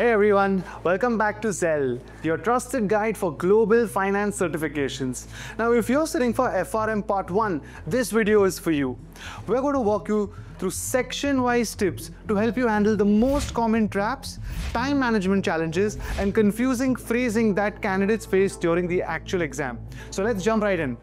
Hey everyone, welcome back to Zell, your trusted guide for global finance certifications. Now, if you're sitting for FRM Part 1, this video is for you. We're going to walk you through section-wise tips to help you handle the most common traps, time management challenges, and confusing phrasing that candidates face during the actual exam. So let's jump right in.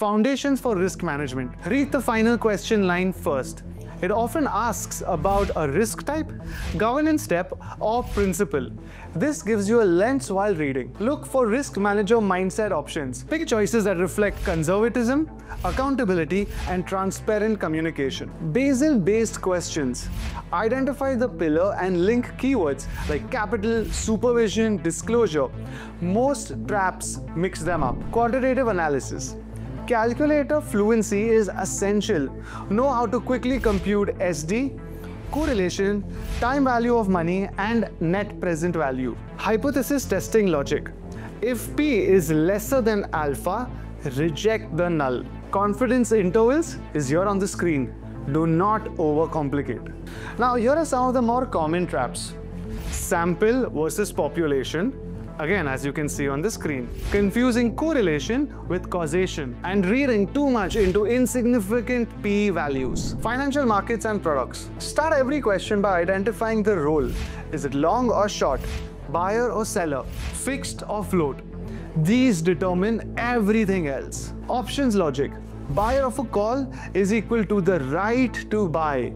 Foundations for risk management. Read the final question line first. It often asks about a risk type, governance step, or principle. This gives you a lens while reading. Look for risk manager mindset options. Pick choices that reflect conservatism, accountability, and transparent communication. Basel-based questions. Identify the pillar and link keywords like capital, supervision, disclosure. Most traps mix them up. Quantitative analysis. Calculator fluency is essential. Know how to quickly compute SD, correlation, time value of money, and net present value. Hypothesis testing logic. If P is lesser than alpha, reject the null. Confidence intervals is here on the screen. Do not overcomplicate. Now, here are some of the more common traps. Sample versus population, Again, as you can see on the screen, confusing correlation with causation and reading too much into insignificant P values. Financial markets and products. Start every question by identifying the role. Is it long or short? Buyer or seller? Fixed or float? These determine everything else. Options logic. Buyer of a call is equal to the right to buy.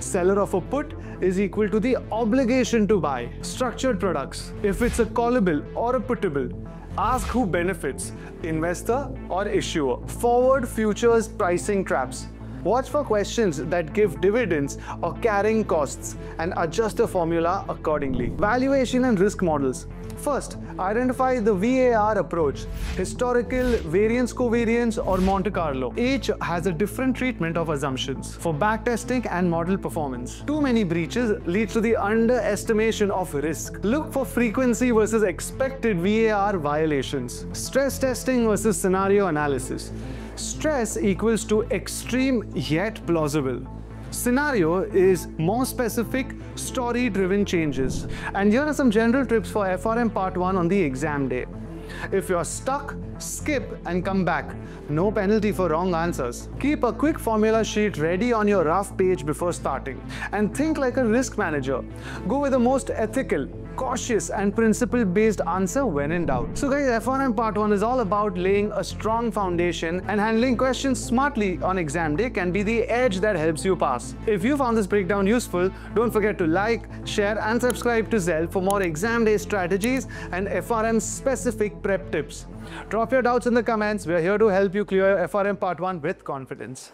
Seller of a put is equal to the obligation to buy. Structured products. If it's a callable or a puttable, ask who benefits, investor or issuer. Forward futures pricing traps. Watch for questions that give dividends or carrying costs and adjust the formula accordingly. Valuation and risk models. First, identify the VAR approach, historical, variance covariance or Monte Carlo. Each has a different treatment of assumptions for backtesting and model performance. Too many breaches leads to the underestimation of risk. Look for frequency versus expected VAR violations. Stress testing versus scenario analysis. Stress equals to extreme yet plausible. Scenario is more specific, story-driven changes. And here are some general tips for FRM Part 1 on the exam day. If you're stuck, skip and come back. No penalty for wrong answers. Keep a quick formula sheet ready on your rough page before starting. And think like a risk manager. Go with the most ethical, cautious and principle-based answer when in doubt. So guys, FRM Part 1 is all about laying a strong foundation and handling questions smartly on exam day can be the edge that helps you pass. If you found this breakdown useful, don't forget to like, share and subscribe to Zell for more exam day strategies and FRM specific prep tips. Drop your doubts in the comments. We're here to help you clear FRM Part 1 with confidence.